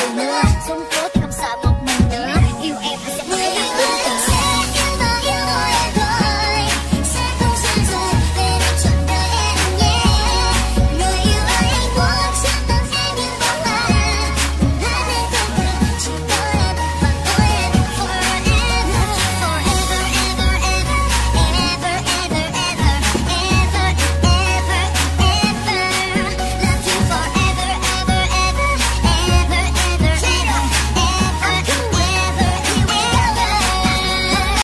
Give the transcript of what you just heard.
tonight.